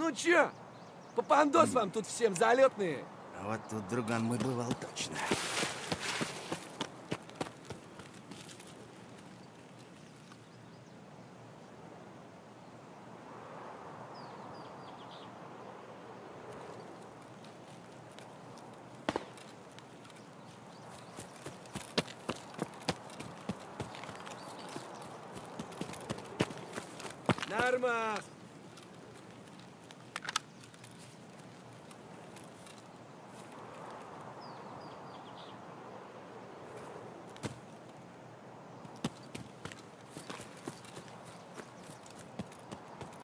Ну чё, попандос вам тут всем залетные. А вот тут, друган, мы бывал точно. Нормас.